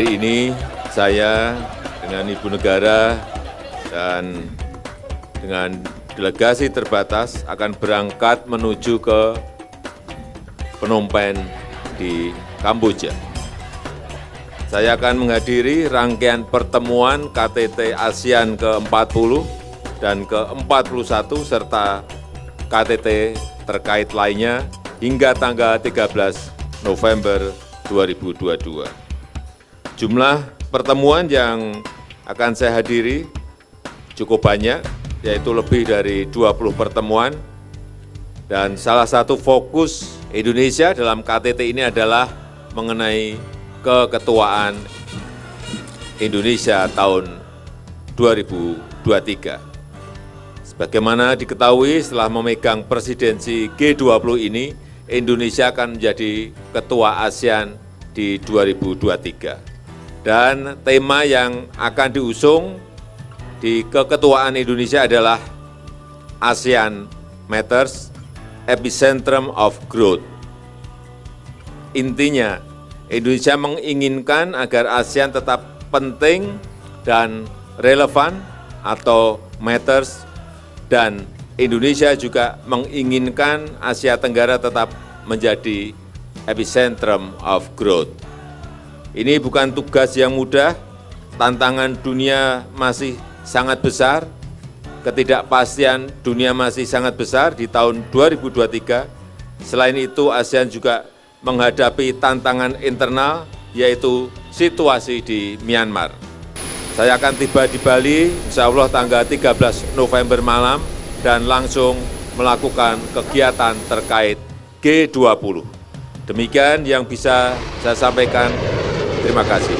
hari ini saya dengan Ibu Negara dan dengan delegasi terbatas akan berangkat menuju ke Phnom Penh di Kamboja. Saya akan menghadiri rangkaian pertemuan KTT ASEAN ke-40 dan ke-41 serta KTT terkait lainnya hingga tanggal 13 November 2022. Jumlah pertemuan yang akan saya hadiri cukup banyak, yaitu lebih dari 20 pertemuan, dan salah satu fokus Indonesia dalam KTT ini adalah mengenai keketuaan Indonesia tahun 2023. Sebagaimana diketahui setelah memegang presidensi G20 ini, Indonesia akan menjadi ketua ASEAN di 2023. Dan tema yang akan diusung di keketuaan Indonesia adalah ASEAN Matters, Epicentrum of Growth. Intinya, Indonesia menginginkan agar ASEAN tetap penting dan relevan atau matters dan Indonesia juga menginginkan Asia Tenggara tetap menjadi epicentrum of growth. Ini bukan tugas yang mudah, tantangan dunia masih sangat besar, ketidakpastian dunia masih sangat besar di tahun 2023. Selain itu, ASEAN juga menghadapi tantangan internal, yaitu situasi di Myanmar. Saya akan tiba di Bali, insya Allah tanggal 13 November malam, dan langsung melakukan kegiatan terkait G20. Demikian yang bisa saya sampaikan. Terima kasih.